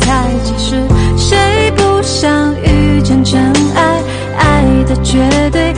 才几时？谁不想遇见真爱，爱的绝对。